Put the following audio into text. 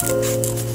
Música